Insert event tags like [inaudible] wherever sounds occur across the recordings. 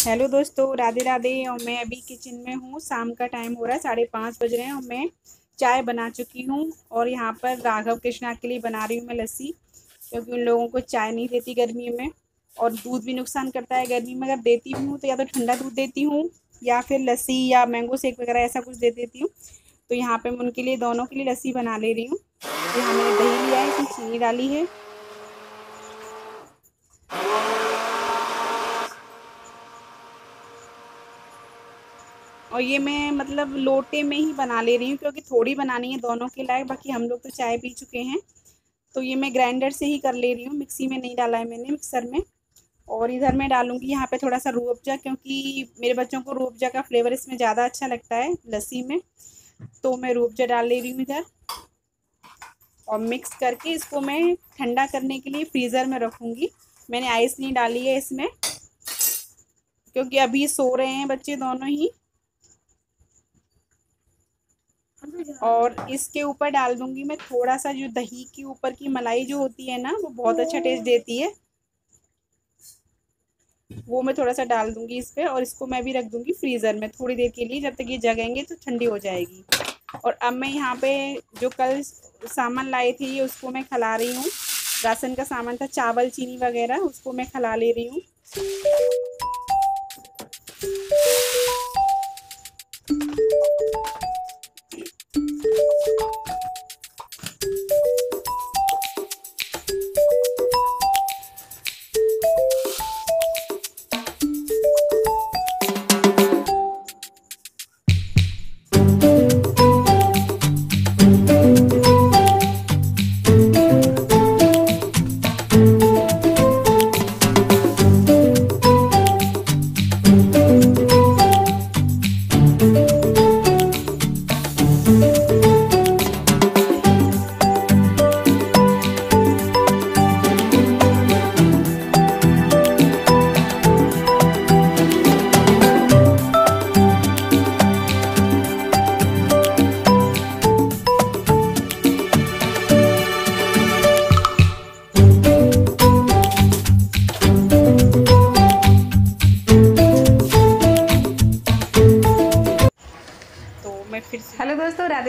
Hello दोस्तों, राधे राधे। और मैं अभी किचन में हूँ। शाम का टाइम हो रहा है, साढ़े पाँच बज रहे हैं और मैं चाय बना चुकी हूँ। और यहाँ पर राघव कृष्णा के लिए बना रही हूँ मैं लस्सी, क्योंकि उन लोगों को चाय नहीं देती गर्मी में। और दूध भी नुकसान करता है गर्मी में। अगर देती हूँ तो या तो ठंडा दूध देती हूँ, या फिर लस्सी या मैंगो शेक वगैरह ऐसा कुछ दे देती हूँ। तो यहाँ पर मैं उनके लिए, दोनों के लिए लस्सी बना ले रही हूँ। यहाँ मैंने दही लिया है, इसमें चीनी डाली है। और ये मैं मतलब लोटे में ही बना ले रही हूँ, क्योंकि थोड़ी बनानी है दोनों के लायक बाकी हम लोग तो चाय पी चुके हैं। तो ये मैं ग्राइंडर से ही कर ले रही हूँ, मिक्सी में नहीं डाला है मैंने मिक्सर में। और इधर मैं डालूँगी यहाँ पे थोड़ा सा रूअफ़ज़ा क्योंकि मेरे बच्चों को रूअफ़ज़ा का फ्लेवर इसमें ज़्यादा अच्छा लगता है, लस्सी में। तो मैं रूअफ़ज़ा डाल ले रही हूँ इधर। और मिक्स करके इसको मैं ठंडा करने के लिए फ्रीज़र में रखूँगी। मैंने आइस नहीं डाली है इसमें, क्योंकि अभी सो रहे हैं बच्चे दोनों ही। और इसके ऊपर डाल दूँगी मैं थोड़ा सा जो दही के ऊपर की मलाई जो होती है ना वो बहुत अच्छा टेस्ट देती है। वो मैं थोड़ा सा डाल दूँगी इस पर और इसको मैं भी रख दूँगी फ्रीज़र में थोड़ी देर के लिए। जब तक ये जगेंगे तो ठंडी हो जाएगी। और अब मैं यहाँ पे जो कल सामान लाई थी उसको मैं खिला रही हूँ। राशन का सामान था चावल चीनी वगैरह उसको मैं खिला ले रही हूँ।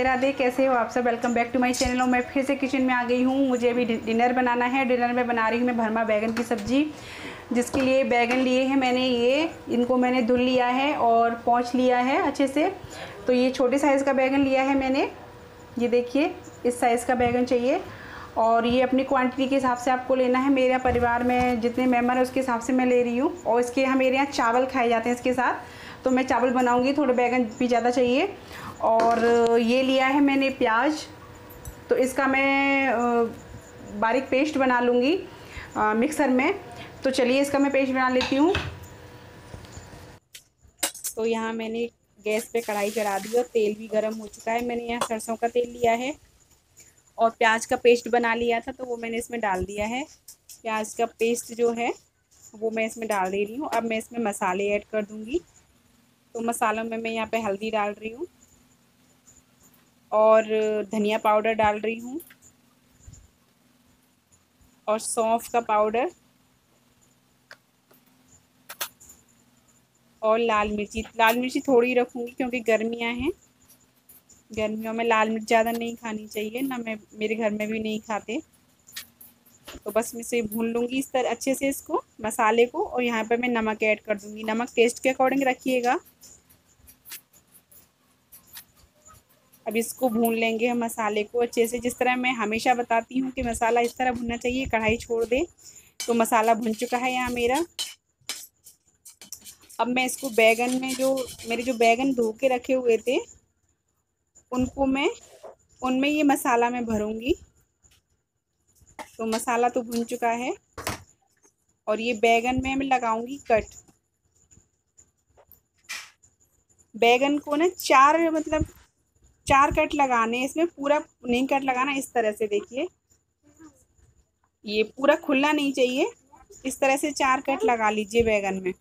राधे राधे, कैसे हो आप सब? Welcome back to my channel और मैं फिर से किचन में आ गई हूँ। मुझे अभी डिनर बनाना है। डिनर में बना रही हूँ मैं भरमा बैगन की सब्ज़ी, जिसके लिए बैगन लिए हैं मैंने ये। इनको मैंने धुल लिया है और पहुँच लिया है अच्छे से। तो ये छोटे साइज़ का बैगन लिया है मैंने। ये देखिए, इस साइज़ का बैगन चाहिए। और ये अपनी क्वांटिटी के हिसाब से आपको लेना है। मेरे परिवार में जितने मेंबर हैं, उसके हिसाब से मैं ले रही हूँ। और इसके यहाँ मेरे यहाँ चावल खाए जाते हैं इसके साथ। तो मैं चावल बनाऊँगी। थोड़े बैगन भी ज़्यादा चाहिए। और ये लिया है मैंने प्याज। तो इसका मैं बारीक पेस्ट बना लूँगी मिक्सर में। तो चलिए इसका मैं पेस्ट बना लेती हूँ। तो यहाँ मैंने गैस पे कढ़ाई चढ़ा दी और तेल भी गर्म हो चुका है। मैंने यहाँ सरसों का तेल लिया है और प्याज का पेस्ट बना लिया था तो वो मैंने इसमें डाल दिया है। प्याज का पेस्ट जो है, वो मैं इसमें डाल दे रही हूँ। अब मैं इसमें मसाले ऐड कर दूँगी। तो मसालों में मैं यहाँ पे हल्दी डाल रही हूँ। और धनिया पाउडर डाल रही हूँ। और सौंफ का पाउडर। और लाल मिर्ची। लाल मिर्ची थोड़ी रखूँगी क्योंकि गर्मियाँ हैं। गर्मियों में लाल मिर्च ज़्यादा नहीं खानी चाहिए, ना मैं मेरे घर में भी नहीं खाते। तो बस मैं इसे भून लूँगी इस तरह अच्छे से इसको, मसाले को, और यहाँ पर मैं नमक ऐड कर दूँगी। नमक टेस्ट के अकॉर्डिंग रखिएगा। अब इसको भून लेंगे मसाले को अच्छे से। जिस तरह मैं हमेशा बताती हूँ कि मसाला इस तरह भुनना चाहिए, कढ़ाई छोड़ दे तो मसाला भुन चुका है यहाँ मेरा। अब मैं इसको बैगन में जो, मेरे जो बैगन धो के रखे हुए थे, उनको मैं, उनमें ये मसाला मैं भरूँगी। तो मसाला तो भुन चुका है, और ये बैगन में मैं लगाऊँगी कट। बैगन को ना चार मतलब चार कट लगाने इसमें पूरा नहीं कट लगाना, इस तरह से देखिए। ये पूरा खुला नहीं चाहिए, इस तरह से चार कट लगा लीजिए बैगन में।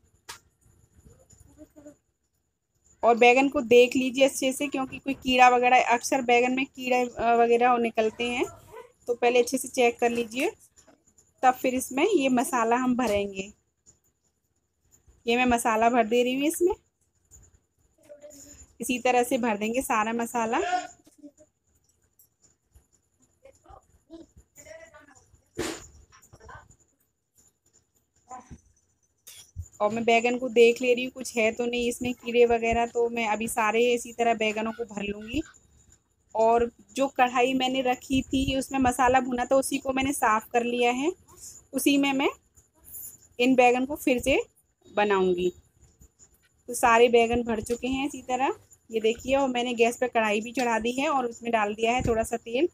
और बैगन को देख लीजिए अच्छे से, क्योंकि कोई कीड़ा वगैरह, अक्सर बैगन में कीड़े वगैरह निकलते हैं तो पहले अच्छे से चेक कर लीजिए, तब फिर इसमें ये मसाला हम भरेंगे। ये मैं मसाला भर दे रही हूँ इसमें। इसी तरह से भर देंगे सारा मसाला। और मैं बैगन को देख ले रही हूँ, कुछ है तो नहीं, इसमें कीड़े वगैरह तो मैं अभी सारे इसी तरह बैगनों को भर लूँगी। और जो कढ़ाई मैंने रखी थी, उसमें मसाला भुना था, उसी को मैंने साफ़ कर लिया है। उसी में मैं इन बैगन को फिर से बनाऊँगी। तो सारे बैगन भर चुके हैं इसी तरह। ये देखिए, और मैंने गैस पर कढ़ाई भी चढ़ा दी है और उसमें डाल दिया है थोड़ा सा तेल।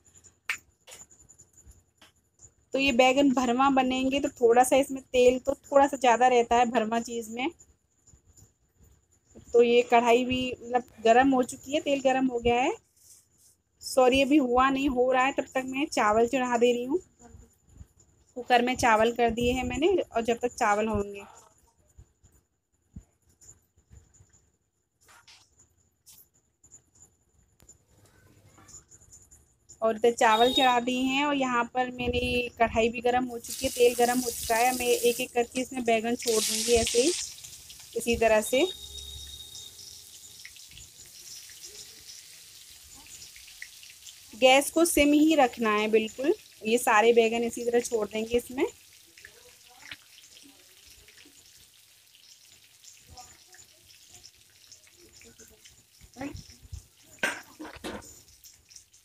तो ये बैगन भरमा बनेंगे तो थोड़ा सा इसमें तेल तो थोड़ा सा ज़्यादा रहता है भरमा चीज़ में। तो ये कढ़ाई भी मतलब गर्म हो चुकी है, तेल गर्म हो गया है। सॉरी, अभी हुआ नहीं, हो रहा है, तब तक मैं चावल चढ़ा दे रही हूँ। कुकर में चावल कर दिए हैं मैंने और जब तक चावल होंगे। और इधर चावल चढ़ा दिए हैं और यहाँ पर मैंने कढ़ाई भी गर्म हो चुकी है, तेल गर्म हो चुका है। मैं एक एक करके इसमें बैगन छोड़ दूँगी ऐसे ही, इसी तरह से। गैस को सिम ही रखना है, बिल्कुल। ये सारे बैगन इसी तरह छोड़ देंगे इसमें।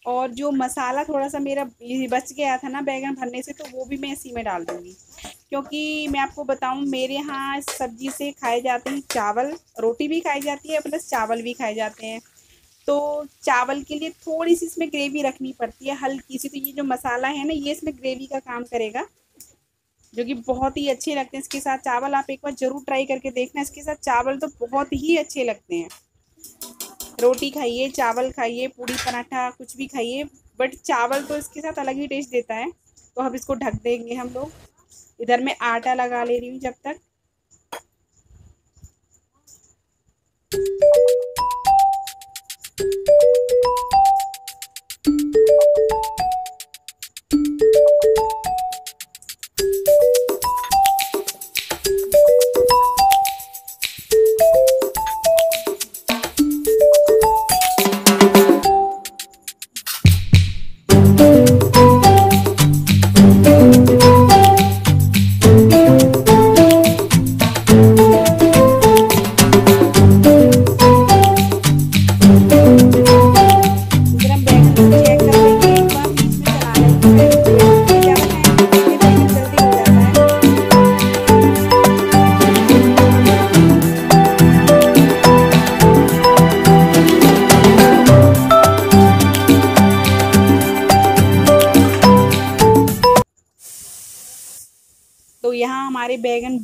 और जो मसाला थोड़ा सा मेरा बच गया था ना बैगन भरने से तो वो भी मैं इसी में डाल दूँगी। क्योंकि मैं आपको बताऊँ, मेरे यहाँ सब्ज़ी से खाए जाते हैं चावल, रोटी भी खाई जाती है प्लस चावल भी खाए जाते हैं। तो चावल के लिए थोड़ी सी इसमें ग्रेवी रखनी पड़ती है हल्की सी तो ये जो मसाला है ना, ये इसमें ग्रेवी का काम करेगा, जो कि बहुत ही अच्छे लगते हैं इसके साथ। चावल आप एक बार ज़रूर ट्राई करके देखना, इसके साथ चावल तो बहुत ही अच्छे लगते हैं। रोटी खाइए, चावल खाइए, पूड़ी पराठा कुछ भी खाइए बट चावल तो इसके साथ अलग ही टेस्ट देता है। तो हम इसको ढक देंगे हम लोग। इधर मैं आटा लगा ले रही हूँ जब तक।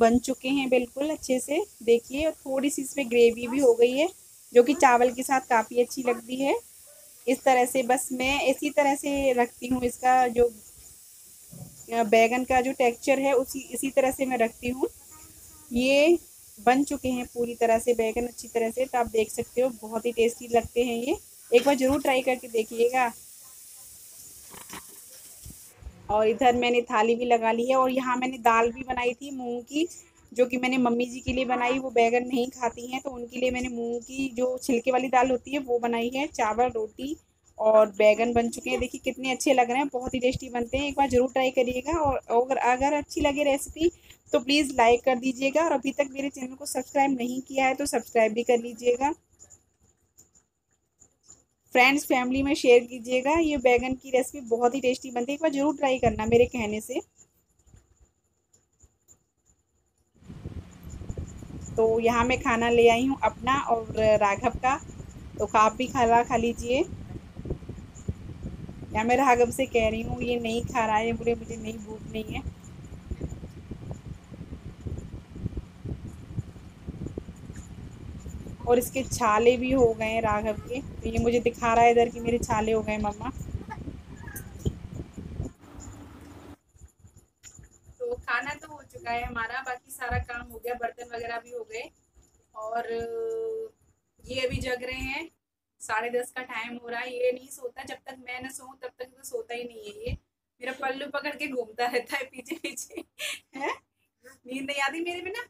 बन चुके हैं बिल्कुल अच्छे से। देखिए, और थोड़ी सी इसमें ग्रेवी भी हो गई है, जो कि चावल के साथ काफ़ी अच्छी लगती है। इस तरह से बस मैं इसी तरह से रखती हूँ इसका जो बैगन का जो टेक्सचर है, उसी, इसी तरह से मैं रखती हूँ। ये बन चुके हैं पूरी तरह से, बैगन अच्छी तरह से तो आप देख सकते हो, बहुत ही टेस्टी लगते हैं ये। एक बार ज़रूर ट्राई करके देखिएगा। और इधर मैंने थाली भी लगा ली है और यहाँ मैंने दाल भी बनाई थी मूंग की, जो कि मैंने मम्मी जी के लिए बनाई, वो बैगन नहीं खाती हैं तो उनके लिए मैंने मूंग की जो छिलके वाली दाल होती है, वो बनाई है, चावल, रोटी और बैगन बन चुके हैं। देखिए कितने अच्छे लग रहे हैं, बहुत ही टेस्टी बनते हैं, एक बार ज़रूर ट्राई करिएगा और अगर अगर अच्छी लगे रेसिपी तो प्लीज़ लाइक कर दीजिएगा और अभी तक मेरे चैनल को सब्सक्राइब नहीं किया है तो सब्सक्राइब भी कर लीजिएगा। फ्रेंड्स फैमिली में शेयर कीजिएगा। ये बैगन की रेसिपी बहुत ही टेस्टी बनती है। एक बार ज़रूर ट्राई करना मेरे कहने से। तो यहाँ मैं खाना ले आई हूँ अपना और राघव का। तो आप भी खाना खा लीजिए। या मैं राघव से कह रही हूँ, ये नहीं खा रहा है बोले, मुझे नहीं भूख नहीं है। और इसके छाले भी हो गए हैं राघव के। तो ये मुझे दिखा रहा है इधर कि मेरे छाले हो गए मम्मा। तो खाना तो हो चुका है हमारा बाकी सारा काम हो गया बर्तन वगैरह भी हो गए। और ये अभी जग रहे हैं साढ़े दस का टाइम हो रहा है। ये नहीं सोता जब तक मैं ना सोऊं तब तक तो सोता ही नहीं है ये। मेरा पल्लू पकड़ के घूमता रहता है पीछे पीछे। है? नींद नहीं आती मेरे बिना?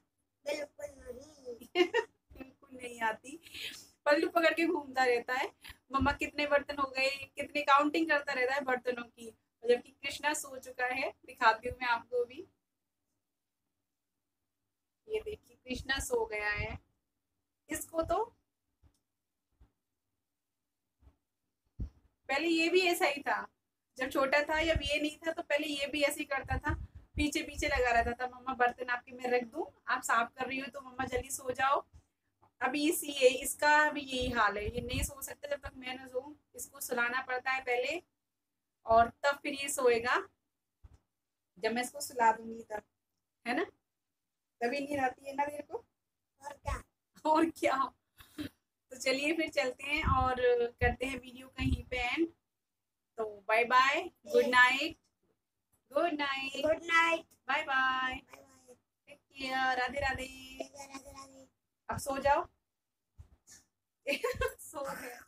बिल्कुल नहीं। [laughs] पल्लू पकड़ के घूमता रहता है। मम्मा कितने बर्तन हो गए, कितनी काउंटिंग करता रहता है बर्तनों की। जबकि कृष्णा सो चुका है, दिखाती हूँ मैं आपको भी। ये देखिए, कृष्णा सो गया है। इसको तो पहले ये भी ऐसा ही था। जब छोटा था जब ये नहीं था तो पहले ये भी ऐसे ही करता था। पीछे पीछे लगा रहता था, मम्मा, बर्तन आपके मैं रख दूँ? आप साफ़ कर रही हो तो मम्मा जल्दी सो जाओ। अभी इस ये इसका भी यही हाल है। ये नहीं सो सकता जब तक मैं न सो इसको सुलाना पड़ता है पहले और तब फिर ये सोएगा। जब मैं इसको सुला दूँगी तब है ना? तभी नहीं रहती है ना देर को? और क्या? और क्या? तो चलिए फिर चलते हैं और करते हैं वीडियो कहीं पे एंड तो bye bye good night good night good night bye bye take care Radhe Radhe अब सो जाओ। [laughs] सो गया।